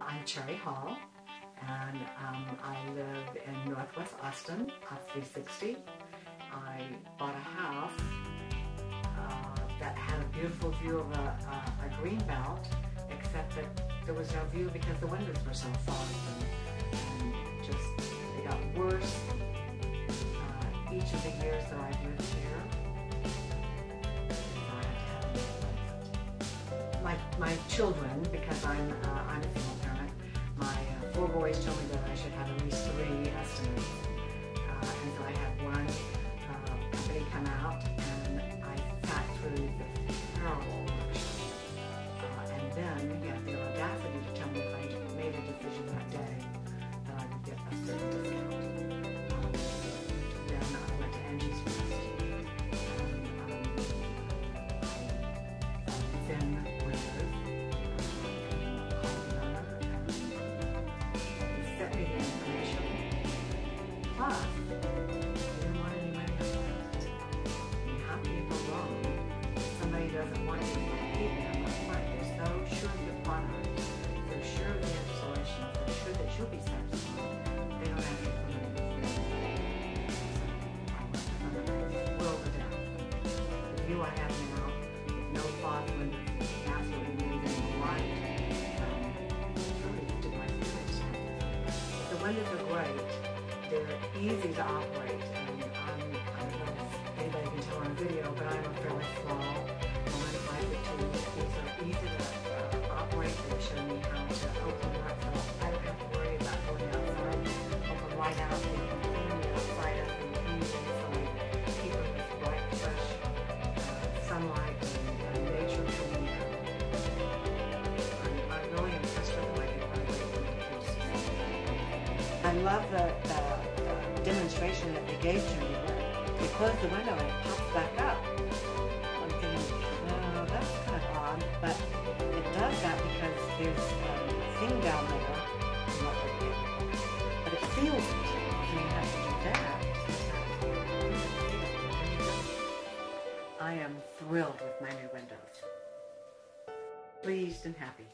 I'm Cherry Hall, and um, I live in Northwest Austin, off 360. I bought a house uh, that had a beautiful view of a, a, a, green belt, except that there was no view because the windows were so far My, my children, because I'm uh, I'm a single parent, my uh, four boys told me that I should have at least three Plus, you don't want any money upfront. And how can you go wrong if somebody doesn't want you to pay them upfront? They're so sure of the product, they're sure the they're sure that you'll be satisfied. They don't for money. So, I'm death. The view I have now, no fog windows, absolutely amazing The windows are great they're easy to operate. And love the, the demonstration that they gave to me. They closed the window and it pops back up. I'm thinking, oh, that's kind of odd, but it does that because there's um, a thing down there. But it feels so you have to do that. I am thrilled with my new windows. Pleased and happy.